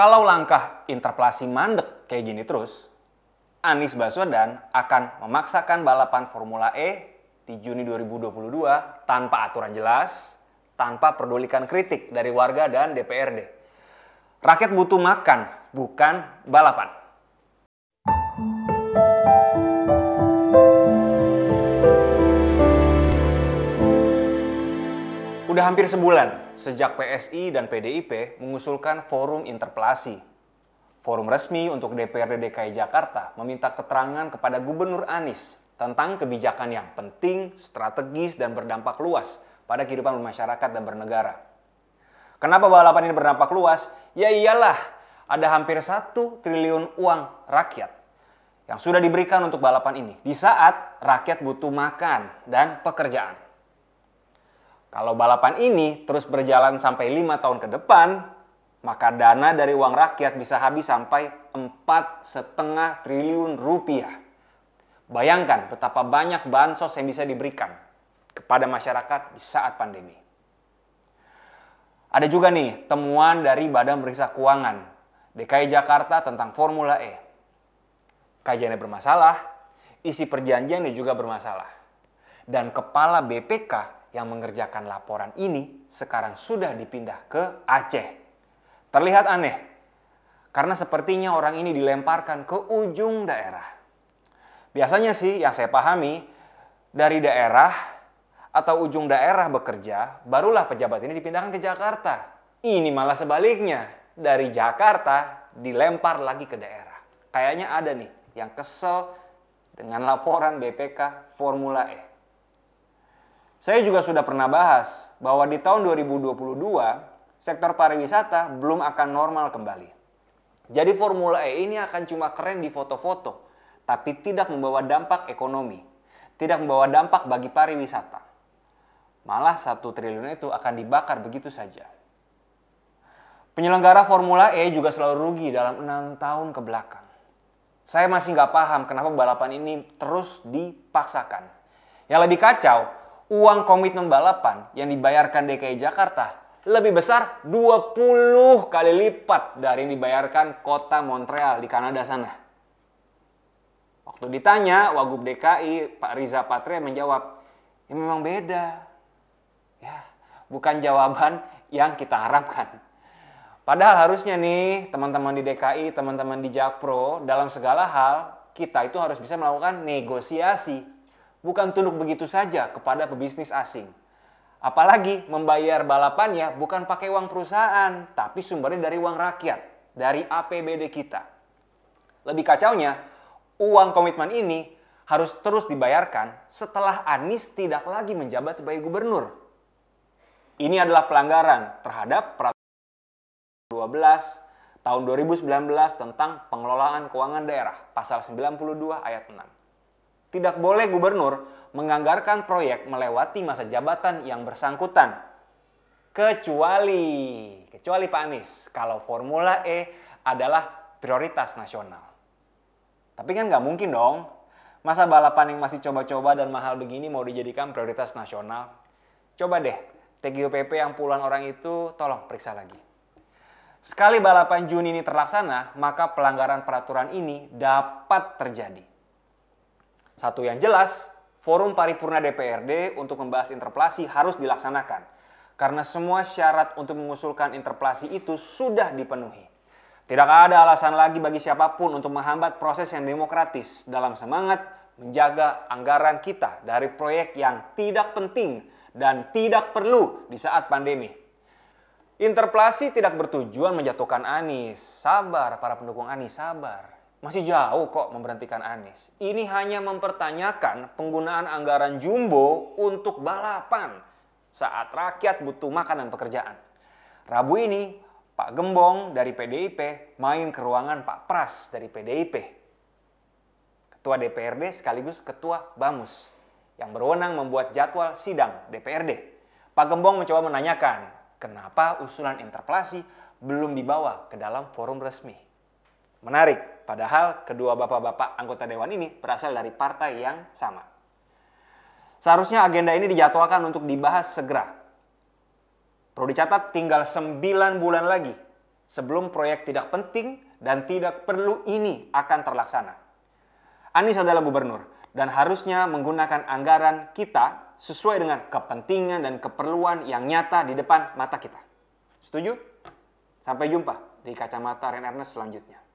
Kalau langkah interpelasi mandek kayak gini terus, Anies Baswedan akan memaksakan balapan Formula E di Juni 2022 tanpa aturan jelas, tanpa pedulikan kritik dari warga dan DPRD. Rakyat butuh makan, bukan balapan. Udah hampir sebulan sejak PSI dan PDIP mengusulkan forum interpelasi. Forum resmi untuk DPRD DKI Jakarta meminta keterangan kepada Gubernur Anies tentang kebijakan yang penting, strategis, dan berdampak luas pada kehidupan masyarakat dan bernegara. Kenapa balapan ini berdampak luas? Ya iyalah, ada hampir satu triliun uang rakyat yang sudah diberikan untuk balapan ini di saat rakyat butuh makan dan pekerjaan. Kalau balapan ini terus berjalan sampai lima tahun ke depan, maka dana dari uang rakyat bisa habis sampai empat setengah triliun rupiah. Bayangkan betapa banyak bansos yang bisa diberikan kepada masyarakat di saat pandemi. Ada juga nih temuan dari Badan Periksa Keuangan DKI Jakarta tentang Formula E. Kajiannya bermasalah, isi perjanjiannya juga bermasalah. Dan kepala BPK yang mengerjakan laporan ini sekarang sudah dipindah ke Aceh. Terlihat aneh, karena sepertinya orang ini dilemparkan ke ujung daerah. Biasanya sih yang saya pahami, dari daerah atau ujung daerah bekerja, barulah pejabat ini dipindahkan ke Jakarta. Ini malah sebaliknya, dari Jakarta dilempar lagi ke daerah. Kayaknya ada nih yang kesel dengan laporan BPK Formula E. Saya juga sudah pernah bahas bahwa di tahun 2022 sektor pariwisata belum akan normal kembali. Jadi Formula E ini akan cuma keren di foto-foto, tapi tidak membawa dampak ekonomi, tidak membawa dampak bagi pariwisata. Malah satu triliun itu akan dibakar begitu saja. Penyelenggara Formula E juga selalu rugi dalam enam tahun ke belakang. Saya masih nggak paham kenapa balapan ini terus dipaksakan. Yang lebih kacau, uang komitmen balapan yang dibayarkan DKI Jakarta lebih besar 20 kali lipat dari yang dibayarkan kota Montreal di Kanada sana. Waktu ditanya, Wagub DKI Pak Riza Patria menjawab, ya memang beda. Ya, bukan jawaban yang kita harapkan. Padahal harusnya nih teman-teman di DKI, teman-teman di Jakpro, dalam segala hal kita itu harus bisa melakukan negosiasi bukan tunduk begitu saja kepada pebisnis asing. Apalagi membayar balapannya bukan pakai uang perusahaan, tapi sumbernya dari uang rakyat, dari APBD kita. Lebih kacaunya, uang komitmen ini harus terus dibayarkan setelah Anies tidak lagi menjabat sebagai gubernur. Ini adalah pelanggaran terhadap peraturan 12 tahun 2019 tentang pengelolaan keuangan daerah, pasal 92 ayat 6. Tidak boleh gubernur menganggarkan proyek melewati masa jabatan yang bersangkutan. Kecuali, kecuali Pak Anies, kalau Formula E adalah prioritas nasional. Tapi kan nggak mungkin dong, masa balapan yang masih coba-coba dan mahal begini mau dijadikan prioritas nasional. Coba deh, TGOPP yang puluhan orang itu tolong periksa lagi. Sekali balapan Juni ini terlaksana, maka pelanggaran peraturan ini dapat terjadi. Satu yang jelas, forum paripurna DPRD untuk membahas interpelasi harus dilaksanakan. Karena semua syarat untuk mengusulkan interpelasi itu sudah dipenuhi. Tidak ada alasan lagi bagi siapa pun untuk menghambat proses yang demokratis dalam semangat menjaga anggaran kita dari proyek yang tidak penting dan tidak perlu di saat pandemi. Interpelasi tidak bertujuan menjatuhkan Anies. Sabar para pendukung Anies, sabar. Masih jauh kok memberhentikan Anies. Ini hanya mempertanyakan penggunaan anggaran jumbo untuk balapan saat rakyat butuh makan dan pekerjaan. Rabu ini, Pak Gembong dari PDIP main ke ruangan Pak Pras dari PDIP. Ketua DPRD sekaligus Ketua BAMUS yang berwenang membuat jadwal sidang DPRD. Pak Gembong mencoba menanyakan kenapa usulan interpelasi belum dibawa ke dalam forum resmi. Menarik, Padahal kedua bapak-bapak anggota dewan ini berasal dari partai yang sama. Seharusnya agenda ini dijadwalkan untuk dibahas segera. Perlu dicatat tinggal 9 bulan lagi sebelum proyek tidak penting dan tidak perlu ini akan terlaksana. Anies adalah gubernur dan harusnya menggunakan anggaran kita sesuai dengan kepentingan dan keperluan yang nyata di depan mata kita. Setuju? Sampai jumpa di kacamata Ren Ernest selanjutnya.